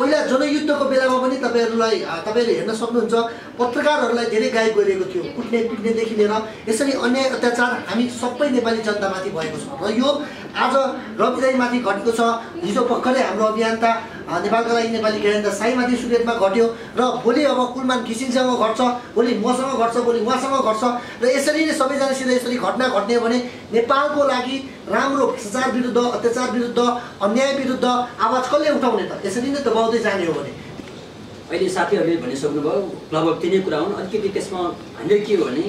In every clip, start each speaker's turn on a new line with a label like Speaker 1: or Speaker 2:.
Speaker 1: पहिला जनयुद्धको बेलामा पनि तपाईँहरूलाई तपाईँहरूले हेर्न सक्नुहुन्छ पत्रकारहरूलाई धेरै गायब गरिएको थियो। कुट्ने पिट्नेदेखि लिएर यसरी अन्याय अत्याचार हामी सबै नेपाली जनतामाथि भएको छ। र यो आज रविदाईमाथि घटेको छ। हिजो भर्खरै हाम्रो अभियन्ता नेपालका लागि नेपाली ज्ञानन्दा साईमाथि सुर्खेतमा घट्यो र भोलि अब कुलमान घिसिङसँग घट्छ भोलि मसँग घट्छ भोलि उहाँसँग घट्छ र यसरी नै सबैजनासित यसरी घटना घट्ने भने नेपालको लागि राम्रो भ्रष्टाचार विरुद्ध अत्याचार विरुद्ध अन्याय विरुद्ध आवाज कसले उठाउने त? यसरी नै दबाउँदै जाने हो भने।
Speaker 2: अहिले साथीहरूले भनिसक्नुभयो लगभग तिनै कुरा हुन्। अलिकति त्यसमा हामीले के हो भने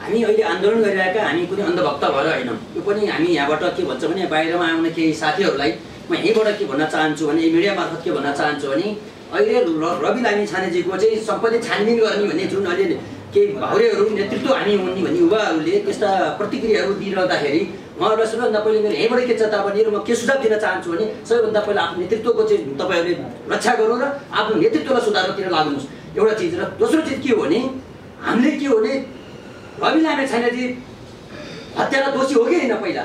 Speaker 2: हामी अहिले आन्दोलन गरिरहेका हामी कुनै अन्धभक्त भएर होइनौँ। यो पनि हामी यहाँबाट के भन्छ भने बाहिरमा आउने केही साथीहरूलाई म यहीँबाट के भन्न चाहन्छु भने मिडिया मार्फत के भन्न चाहन्छु भने अहिले र- रवि लामी छानेजीको चाहिँ सम्पत्ति छानबिन गर्ने भन्ने जुन अहिले केही भाउरेहरू नेतृत्व हामी हुने भन्ने युवाहरूले त्यस्ता प्रतिक्रियाहरू दिइरहँदाखेरि उहाँहरूलाई सबैभन्दा पहिले मेरो यहीँबाट के त भने म के सुझाव दिन चाहन्छु भने सबैभन्दा पहिला आफ्नो नेतृत्वको चाहिँ तपाईँहरूले रक्षा गर्नु र आफ्नो नेतृत्वलाई सुधार्नतिर लाग्नुहोस्। एउटा चिज र दोस्रो चिज के हो भने हामीले के हो भने रवि लामे छैनजी हत्यारा दोषी हो कि होइन पहिला?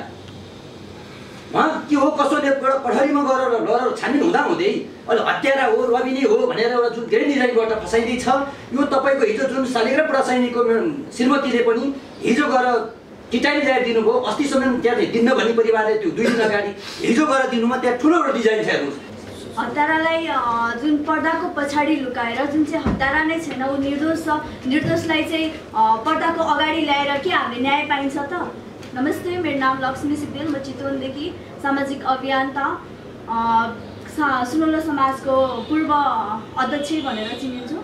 Speaker 2: के हो कसो ने एउटा कठरीमा गएर लगेर छानबिन हुँदा हुँदै अहिले हत्यारा हो रवि नै हो भनेर एउटा जुन धेरै डिजाइनबाट फसाइँदैछ यो तपाईँको हिजो जुन शालिग्राम प्रसाइनीको श्रीमतीले पनि हिजो गएर टिटानी ल्याएर दिनुभयो अस्तिसम्म त्यहाँ दिन्न भन्ने परिवारले त्यो दुई दिन अगाडि हिजो गएर दिनुमा त्यहाँ ठुलो एउटा डिजाइन छ हेर्नुहोस्
Speaker 3: हत्यारालाई अ, जुन पर्दाको पछाडि लुकाएर जुन चाहिँ हत्यारा नै छैन ऊ निर्दोष छ निर्दोषलाई चाहिँ पर्दाको अगाडि ल्याएर के हामीले न्याय पाइन्छ त नमस्ते मेरो नाम लक्ष्मी सिग्देल म चितवनदेखि सामाजिक अभियन्ता सा- सुनौलो समाजको पूर्व अध्यक्ष भनेर चिनिन्छु।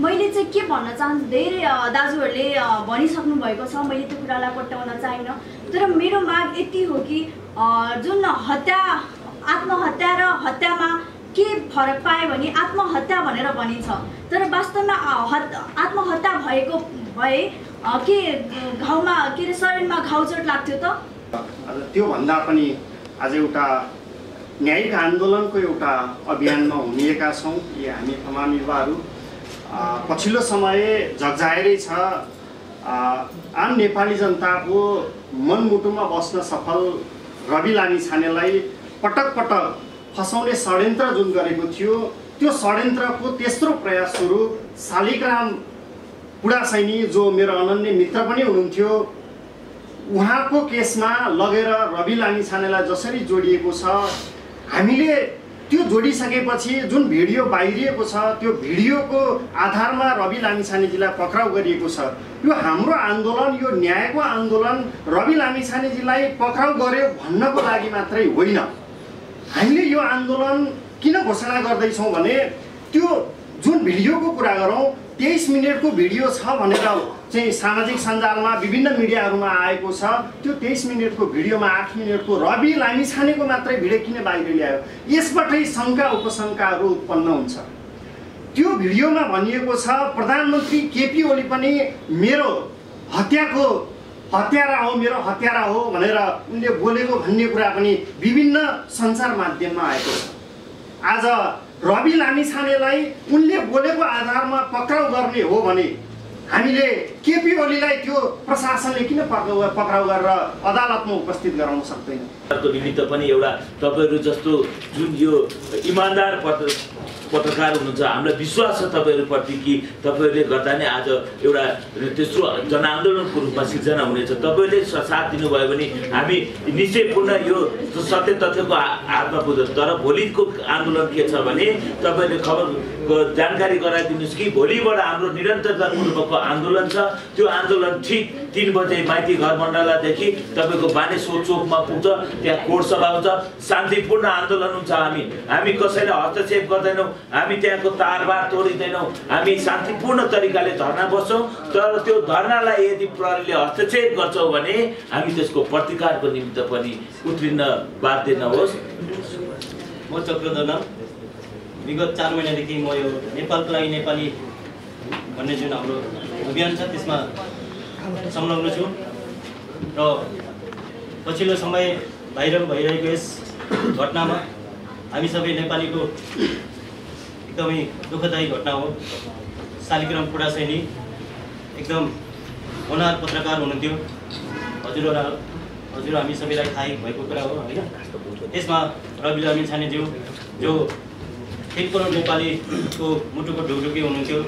Speaker 3: मैले चाहिँ के भन्न चाहन्छु धेरै दाजुहरूले भनिसक्नु भएको छ मैले त्यो कुरालाई पट्याउन चाहिनँ तर मेरो माग यति हो कि जुन हत्या आत्महत्या र हत्यामा के फरक पायो भने आत्महत्या भनेर भनिन्छ। तर वास्तवमा आत्महत्या भएको भए के घाउमा के अरे शरीरमा घाउ चोट लाग्थ्यो त?
Speaker 4: त्योभन्दा पनि आज एउटा न्यायिक आन्दोलनको एउटा अभियानमा हुमिएका छौँ। यी हामी तमाम युवाहरू पछिल्लो समय जगजाहेरै छ। आम नेपाली जनताको मनमुटुमा बस्न सफल रवि लामी छानेलाई पटक पटक फसाउने षड्यन्त्र जुन गरेको थियो त्यो षड्यन्त्रको तेस्रो प्रयास स्वरूप शालिग्राम पुडा सैनी जो मेरो अनन्य मित्र पनि हुनुहुन्थ्यो उहाँको केसमा लगेर रवि लामी छानेलाई जसरी जोडिएको छ हामीले त्यो जोडिसकेपछि जुन भिडियो बाहिरिएको छ त्यो भिडियोको आधारमा रवि लामी छानेजीलाई पक्राउ गरिएको छ यो हाम्रो आन्दोलन यो न्यायको आन्दोलन रवि लामी छानेजीलाई पक्राउ गर्यो भन्नको लागि मात्रै होइन। हामीले यो आन्दोलन किन घोषणा गर्दैछौँ भने त्यो जुन भिडियोको कुरा गरौँ तेइस मिनटको भिडियो छ भनेर चाहिँ सामाजिक सञ्जालमा विभिन्न मिडियाहरूमा आएको छ। त्यो तेइस मिनटको भिडियोमा आठ मिनटको रवि लामी छानेको मात्रै भिडियो किन बाहिर ल्यायो? यसबाटै शङ्का उपशङ्काहरू उत्पन्न हुन्छ। त्यो भिडियोमा भनिएको छ प्रधानमन्त्री केपी ओली पनि मेरो हत्याको हत्यारा हो मेरो हत्यारा हो भनेर उनले बोलेको भन्ने कुरा पनि विभिन्न सञ्चार माध्यममा आएको छ। आज रवि लामी छानेलाई उनले बोलेको आधारमा पक्राउ गर्ने हो भने हामीले केपी ओलीलाई त्यो प्रशासनले किन पक्राउ गरेर अदालतमा उपस्थित गराउन सक्दैन?
Speaker 5: निमित्त पनि एउटा तपाईँहरू जस्तो जुन यो इमान्दार पत्र पत्रकार हुनुहुन्छ हामीलाई विश्वास छ तपाईँहरूप्रति कि तपाईँहरूले गर्दा नै आज एउटा तेस्रो जनआन्दोलनको रूपमा सिर्जना हुनेछ। तपाईँहरूले साथ दिनुभयो भने हामी निश्चयपूर्ण यो सत्य तथ्यको हातमा पुग्छ तर भोलिको आन्दोलन के छ भने तपाईँहरूले खबर जानकारी गराइदिनुहोस् कि भोलिबाट हाम्रो निरन्तरतापूर्वकको आन्दोलन छ। त्यो आन्दोलन ठिक तिन बजे माइती घर मण्डलादेखि तपाईँको बानेश्वर चोकमा पुग्छ त्यहाँ कोर्ट सभा हुन्छ शान्तिपूर्ण आन्दोलन हुन्छ हामी। हामी कसैलाई हस्तक्षेप गर्दैनौँ हामी त्यहाँको तारबार तोडिँदैनौँ हामी शान्तिपूर्ण तरिकाले धर्ना बस्छौँ तर त्यो धर्नालाई यदि प्रहरीले हस्तक्षेप गर्छौँ भने हामी त्यसको प्रतिकारको निमित्त पनि उत्रिन बाध्य नहोस्।
Speaker 6: म चक्रधर विगत चार महिनादेखि म यो नेपालको लागि नेपाली भन्ने जुन हाम्रो अभियान छ त्यसमा संलग्न छु। र पछिल्लो समय भाइरल भइरहेको यस घटनामा हामी सबै नेपालीको एकदमै दुःखदायी घटना हो। शालिग्राम पुडा सैनी एकदम होनार पत्रकार हुनुहुन्थ्यो। हजुर हजुर हामी सबैलाई थाहै भएको कुरा हो होइन? त्यसमा रवि लामी छानेज्यू जो करोड नेपालीको मुटुको ढुकढुकी हुनुहुन्थ्यो।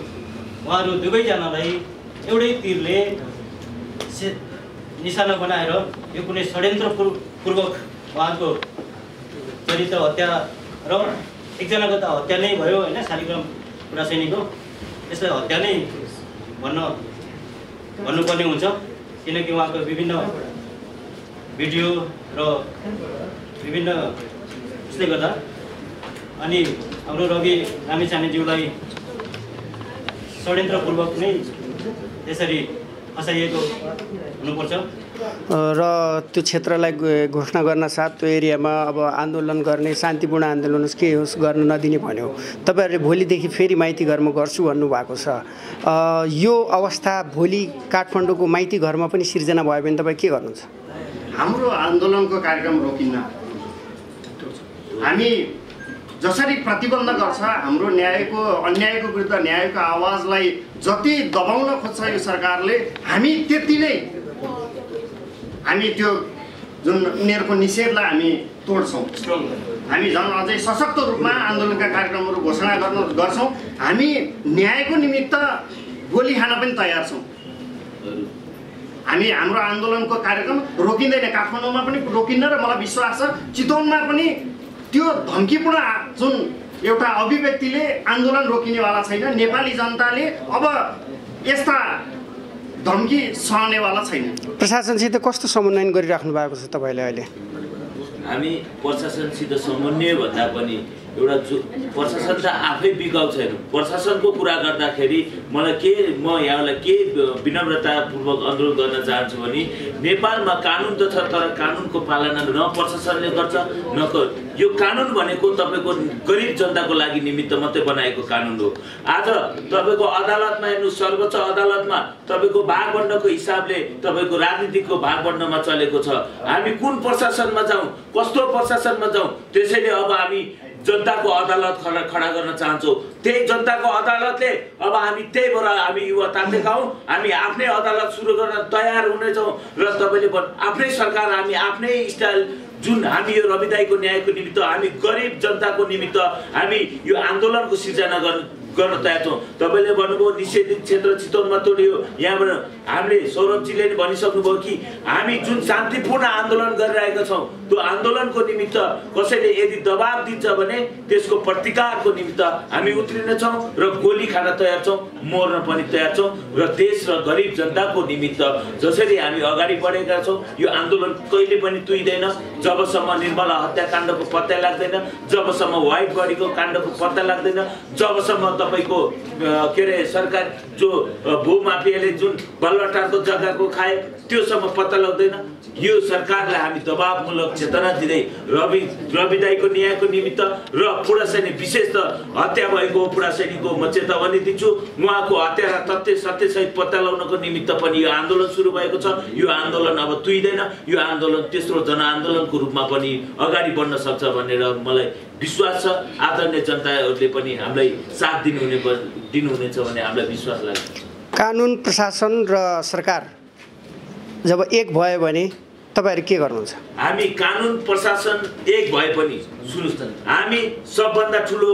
Speaker 6: उहाँहरू दुवैजनालाई एउटै तीरले निशाना बनाएर यो कुनै षड्यन्त्रपूर्व पूर्वक उहाँको चरित्र हत्या र एकजनाको त हत्या नै भयो होइन शालिग्राम पुरासैनीको यसलाई हत्या नै भन्न भन्नुपर्ने हुन्छ किनकि उहाँको विभिन्न भिडियो र विभिन्न उसले गर्दा। अनि हाम्रो रवि लामिछानेज्यूलाई षड्यन्त्रपूर्वक नै त्यसरी फसाइएको हुनुपर्छ।
Speaker 7: र त्यो क्षेत्रलाई घोषणा गर्न साथ त्यो एरियामा अब आन्दोलन गर्ने शान्तिपूर्ण आन्दोलन होस् के होस् गर्न नदिने भन्यो। तपाईँहरूले भोलिदेखि फेरि माइती घरमा गर्छु भन्नुभएको छ। अ, यो अवस्था भोलि काठमाडौँको माइती घरमा पनि सिर्जना भयो भने तपाईँ के गर्नुहुन्छ?
Speaker 4: हाम्रो आन्दोलनको कार्यक्रम रोकिन्न। हामी जसरी प्रतिबन्ध गर्छ हाम्रो न्यायको अन्यायको विरुद्ध न्यायको आवाजलाई जति दबाउन खोज्छ यो सरकारले हामी त्यति नै हामी त्यो जुन उनीहरूको निषेधलाई हामी तोड्छौँ। हामी झन् अझै सशक्त रूपमा आन्दोलनका कार्यक्रमहरू घोषणा गर्न गर्छौँ। हामी न्यायको निमित्त गोली खान पनि तयार छौँ। हामी हाम्रो आन्दोलनको कार्यक्रम रोकिँदैन काठमाडौँमा पनि रोकिन्न र मलाई विश्वास छ चितवनमा पनि त्यो धम्कीपूर्ण जुन एउटा अभिव्यक्तिले आन्दोलन रोकिनेवाला छैन नेपाली जनताले अब यस्ता धम्की सहनेवाला छैन।
Speaker 7: प्रशासनसित कस्तो समन्वयन गरिराख्नु भएको छ तपाईँले अहिले?
Speaker 5: हामी प्रशासनसित समन्वय भन्दा पनि एउटा जो प्रशासन त आफै बिगाउ छैन। प्रशासनको कुरा गर्दाखेरि मलाई के म यहाँलाई के विनम्रतापूर्वक अनुरोध गर्न चाहन्छु भने नेपालमा कानुन त छ तर कानुनको पालना न प्रशासनले गर्छ न यो कानुन भनेको तपाईँको गरिब जनताको लागि निमित्त मात्रै बनाएको कानुन हो। आज तपाईँको अदालतमा हेर्नु सर्वोच्च अदालतमा तपाईँको भागबन्डको हिसाबले तपाईँको राजनीतिको भागबन्डमा चलेको छ। हामी कुन प्रशासनमा जाउँ कस्तो प्रशासनमा जाउँ त्यसैले अब हामी जनताको अदालत खडा खडा गर्न चाहन्छौँ। त्यही जनताको अदालतले अब हामी त्यहीबाट हामी युवा तान्देका हौँ हामी आफ्नै अदालत सुरु गर्न तयार हुनेछौँ र तपाईँले आफ्नै सरकार हामी आफ्नै स्टाइल जुन हामी यो रविदाईको न्यायको निमित्त हामी गरिब जनताको निमित्त हामी यो आन्दोलनको सिर्जना गर्न गर्न तयार छौँ। तपाईँले भन्नुभयो निषेधित क्षेत्र चितवनमा तोडियो यहाँबाट हामीले सौरभजीले नि भनिसक्नुभयो कि हामी जुन शान्तिपूर्ण आन्दोलन गरिरहेका छौँ त्यो आन्दोलनको निमित्त कसैले यदि दबाब दिन्छ भने त्यसको प्रतिकारको निमित्त हामी उत्रिनेछौँ र गोली खान तयार छौँ मर्न पनि तयार छौँ र देश र गरिब जनताको निमित्त जसरी हामी अगाडि बढेका छौँ यो आन्दोलन कहिले पनि तुइँदैन। जबसम्म निर्मला हत्याकाण्डको पत्ता लाग्दैन जबसम्म व्हाइट बडीको काण्डको पत्ता लाग्दैन जबसम्म तपाईँको के अरे सरकार जो भूमाफियाले जुन बल्लटारको जग्गाको खाए त्योसम्म पत्ता लाग्दैन यो सरकारलाई हामी दबावमूलक चेतना दिँदै रवि रविदाईको न्यायको निमित्त र पुरा सैनिक विशेष त हत्या भएको पुरा सैनिकको म चेतावनी दिन्छु। उहाँको हत्या र तथ्य सत्यसहित पत्ता लगाउनको निमित्त पनि यो आन्दोलन सुरु भएको छ। यो आन्दोलन अब तुइँदैन। यो आन्दोलन तेस्रो जनआन्दोलनको रूपमा पनि अगाडि बढ्न सक्छ भनेर मलाई विश्वास छ। आदरणीय जनताहरूले पनि हामीलाई साथ दिनुहुने दिनुहुनेछ भन्ने हामीलाई विश्वास लाग्छ।
Speaker 7: कानुन प्रशासन र सरकार जब एक भयो भने तपाईँहरू के गर्नुहुन्छ?
Speaker 5: हामी कानुन प्रशासन एक भए पनि सुन्नुहोस् न हामी सबभन्दा ठुलो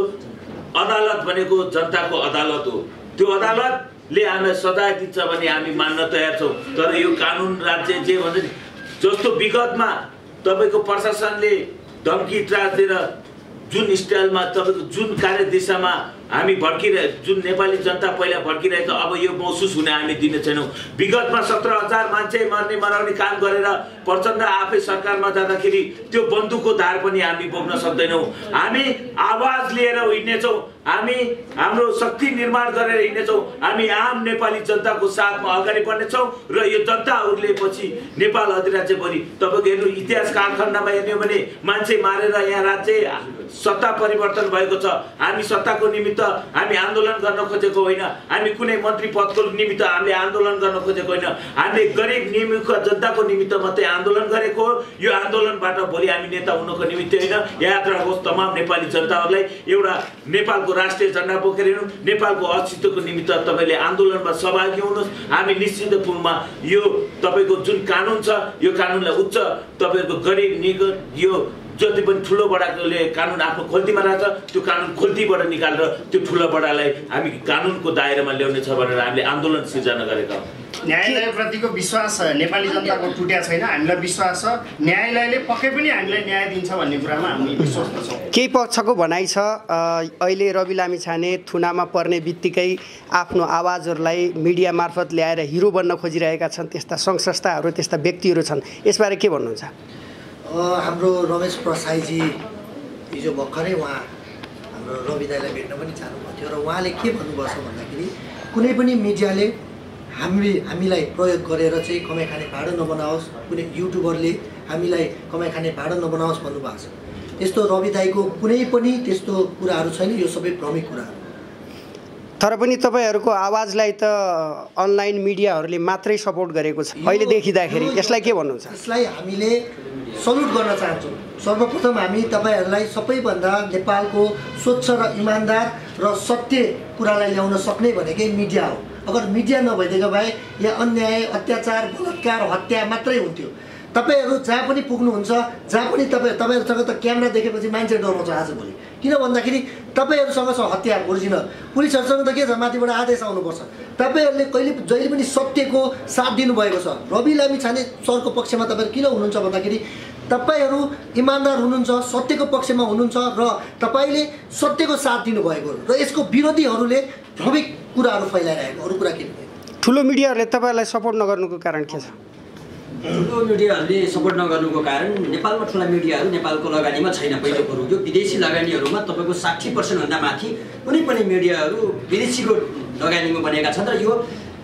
Speaker 5: अदालत भनेको जनताको अदालत हो। त्यो अदालतले हामीलाई सजाय दिन्छ भने हामी मान्न तयार छौँ। तर यो कानुन राज्य जे भन्छ नि जस्तो विगतमा तपाईँको प्रशासनले धम्की त्रास दिएर जुन स्टाइलमा तपाईँको जुन कार्य दिशामा हामी भड्किरहे जुन नेपाली जनता पहिला भड्किरहेको अब यो महसुस हुने हामी दिने छैनौँ। विगतमा सत्र हजार मान्छे मर्ने मराउने काम गरेर प्रचण्ड आफै सरकारमा जाँदाखेरि त्यो बन्दुकको धार पनि हामी बोक्न सक्दैनौँ। हामी आवाज लिएर हिँड्नेछौँ हामी हाम्रो शक्ति निर्माण गरेर हिँड्नेछौँ हामी आम नेपाली जनताको साथमा अगाडि बढ्नेछौँ र यो जनताहरूले पछि नेपाल अधिराज्यभरि तपाईँको हेर्नु इतिहास कालखण्डमा हेर्ने हो भने मान्छे मारेर यहाँ राज्य सत्ता परिवर्तन भएको छ। हामी सत्ताको निमित्त हामी आन्दोलन गर्न खोजेको होइन। हामी कुनै मन्त्री पदको निमित्त हामीले आन्दोलन गर्न खोजेको होइन। हामीले गरिब निमुख जनताको निमित्त मात्रै आन्दोलन गरेको हो। यो आन्दोलनबाट भोलि हामी नेता हुनको निमित्त होइन। याद राखोस् तमाम नेपाली जनताहरूलाई एउटा नेपालको राष्ट्रिय झन्डा बोकेर हिँड्नु नेपालको अस्तित्वको निमित्त तपाईँले आन्दोलनमा सहभागी हुनुहोस्। हामी निश्चित रूपमा यो तपाईँको जुन कानुन छ यो कानुनलाई उच्च तपाईँहरूको गरिब निग यो जति पनि ठुलो बडाले कानुन आफ्नो खोल्तीमा राख्छ त्यो कानुन खोल्तीबाट निकालेर त्यो ठुलो बडालाई हामी कानुनको दायरामा ल्याउने छ भनेर हामीले आन्दोलन सिर्जना गरेका हौँ।
Speaker 4: न्यायालयप्रतिको विश्वास नेपाली जनताको टुट्या छैन हामीलाई विश्वास छ। न्यायालयले पक्कै पनि हामीलाई न्याय दिन्छ भन्ने कुरामा हामी विश्वस्त छौँ
Speaker 7: केही पक्षको भनाइ छ अहिले रवि लामी छाने थुनामा पर्ने बित्तिकै आफ्नो आवाजहरूलाई मिडिया मार्फत ल्याएर हिरो बन्न खोजिरहेका छन् त्यस्ता सङ्घ संस्थाहरू त्यस्ता व्यक्तिहरू छन्। यसबारे के भन्नुहुन्छ?
Speaker 1: हाम्रो रमेश प्रसाईजी हिजो भर्खरै उहाँ हाम्रो रवि दाईलाई भेट्न पनि जानुभएको थियो र उहाँले के भन्नुभएको छ भन्दाखेरि कुनै पनि मिडियाले हामी हामीलाई प्रयोग गरेर चाहिँ कमाइ खाने भाडो नबनाओस् कुनै युट्युबरले हामीलाई कमाइ खाने भाडो नबनाओस् भन्नुभएको छ। त्यस्तो रवि दाईको कुनै पनि त्यस्तो कुराहरू छैन यो सबै भ्रमिक कुराहरू
Speaker 7: तर पनि तपाईँहरूको आवाजलाई त अनलाइन मिडियाहरूले मात्रै सपोर्ट गरेको छ। अहिले देखिँदाखेरि यसलाई के भन्नुहुन्छ?
Speaker 1: यसलाई हामीले सल्युट गर्न चाहन्छौँ। सर्वप्रथम हामी तपाईँहरूलाई सबैभन्दा नेपालको स्वच्छ र इमान्दार र सत्य कुरालाई ल्याउन सक्ने भनेकै मिडिया हो। अगर मिडिया नभइदिएको भए यहाँ अन्याय अत्याचार बलात्कार हत्या मात्रै हुन्थ्यो। तपाईँहरू जहाँ पनि पुग्नुहुन्छ जहाँ पनि तपाईँ तपाईँहरूसँग त क्यामेरा देखेपछि मान्छे डराउँछ आजभोलि किन भन्दाखेरि तपाईँहरूसँग छ हतियार ओरिजिनल। पुलिसहरूसँग त के छ? माथिबाट आदेश आउनुपर्छ। तपाईँहरूले कहिले जहिले पनि सत्यको साथ दिनुभएको छ। रवि लामी छाने सरको पक्षमा तपाईँहरू किन हुनुहुन्छ भन्दाखेरि तपाईँहरू इमान्दार हुनुहुन्छ सत्यको पक्षमा हुनुहुन्छ र तपाईँले सत्यको साथ दिनुभएको। र यसको विरोधीहरूले भ्रमिक कुराहरू फैलाइरहेको अरू कुरा के
Speaker 7: ठुलो मिडियाहरूले तपाईँहरूलाई सपोर्ट नगर्नुको कारण के छ
Speaker 2: ठुलो मिडियाहरूले सपोर्ट नगर्नुको कारण नेपालमा ठुला मिडियाहरू नेपालको लगानीमा छैन पहिलो कुरो यो विदेशी लगानीहरूमा तपाईँको साठी पर्सेन्टभन्दा माथि कुनै पनि मिडियाहरू विदेशीको लगानीमा बनेका छन् र यो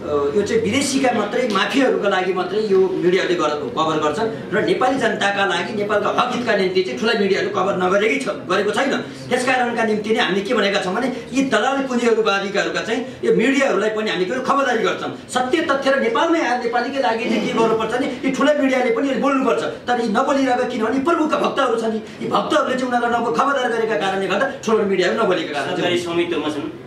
Speaker 2: यो चाहिँ विदेशीका मात्रै माफियाहरूका लागि मात्रै यो मिडियाले गर कभर गर्छन् र नेपाली जनताका लागि नेपालका हक हितका निम्ति चाहिँ ठुला मिडियाहरू कभर नगरेकै छ गरेको छैन। त्यसकारणका निम्ति नै हामीले के भनेका छौँ भने यी दलाल पुँजीहरूवादीकाहरूका चाहिँ यो मिडियाहरूलाई पनि हामी के खबरदारी गर्छौँ। सत्य तथ्य र नेपालमै आएर नेपालीकै लागि चाहिँ के गर्नुपर्छ नि यी ठुला मिडियाले पनि बोल्नुपर्छ। तर यी नबोलिरहेको किनभने प्रमुखका भक्तहरू छन् यी। भक्तहरूले चाहिँ उनीहरूलाई नबो खबरदार गरेका कारणले गर्दा ठुलो मिडियाहरू नबोलेका कारण
Speaker 6: स्वामित्वमा छन्